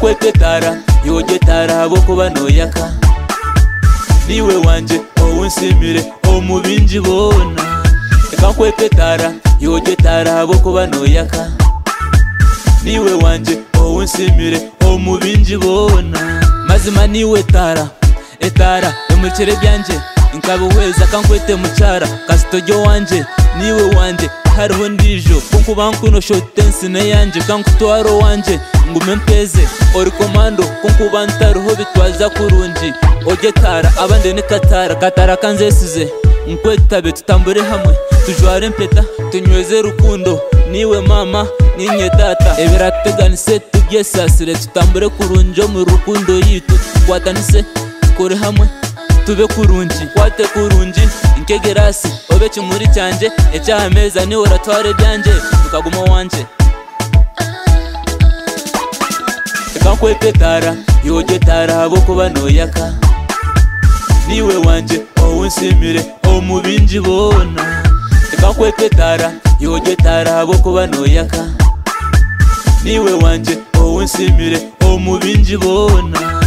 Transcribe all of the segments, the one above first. kwetetara yogetara aboko banoyaka niwe wanje owunsimire omubinji bona eka kwetetara yogetara aboko banoyaka niwe wanje owunsimire omubinji bona mazima niwe tara etara emurikire byanje nkabuhweza kankwete mucara kasitojo wanje niwe wanje hariho ndijo kuko bankwino shotensine yanje kankutwaro wanje ngume mpeze ori komando kuko bantariho bitwaza kurunji oje tara abande ni katara katara kanzesize nkwetabe tutambure hamwe tujware mpeta tunyweze rukundo niwe mama ninye data ebirateganise tugye sasire tutambure kurunjo mu rukundo yitu twatanise kuri hamwe tube kurunji kwate kurunji ukegerasi obe kimuri cyanje ecyaha meza ni oratware byanje tukaguma wanje kakwepetara yogetara abo kuba noyaka niwe wanje owunsimire omubinji bona kakwepetara yogetara abo kuba noyaka niwe wanje owunsimire omubinji bona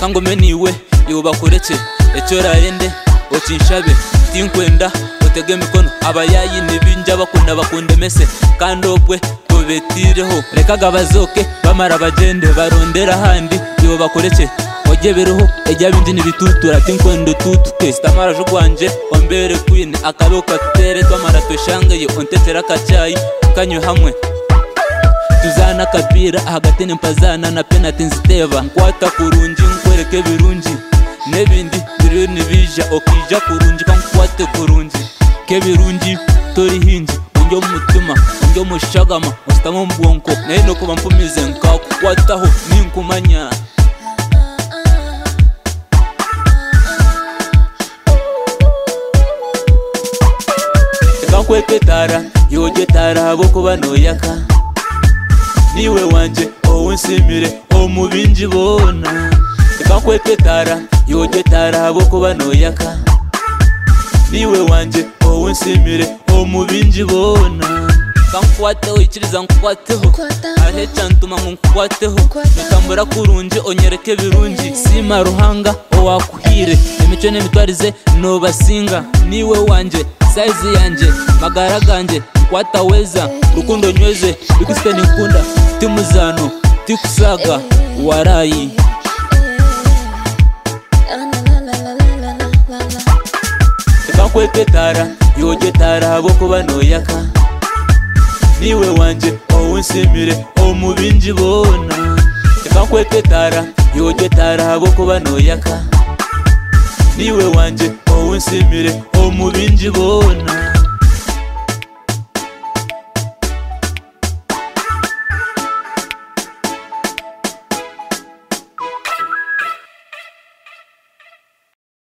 kangome niwe yubakureke ecyo rayende okinshabe tinkwenda utege mikono abayayi nibinja bakunda bakunda emese kandi obwe tubetireho rekaga bazoke bamara bagende barondera ahandi ibo bakoreke ojye biriho ejya bindi nibitutura tinkwenda otutuke sitamaraje ogwanje ombere queen akabeho katutere twamara tweshangeyo ontetere akacayi tukanywe hamwe tuzana akapiira ahagati nimpazana na penati nziteba nkwata kurungi nkwereka birungi. n'ebindi turiyo nibija okija kurungi kankukwate kurungi k'ebirungi torihingi ongi omu mutima ongi omu shagama ositama omu bwonko naye nokuba mpumize nkakukwataho ninkumanya tekankweta etaara yoogya etaara habwokuba noyaka niwe wanje owunsimire omu bingi boona tekankweta etaara yoge kuba banoyaka niwe wanjye wowe nsimire omubinji bona kankwateho ikiriza nkwateho aheca ntuma nkwateho dutambura kurungi onyereke birungi sima ruhanga owakuhire imico n'imitwarize nobasinga niwe wanje saizi yanjye magara ganjye nkwataweza rukundo nyweze bigusite nikunda timuzano tikusaga eh. warayi makwepetara yogetara vokuvanoyaka niwe wanje ounsimire omuvinji vona makwepetara yogetara vokuvanoyaka niwe wanje ounsimire omuvinji vona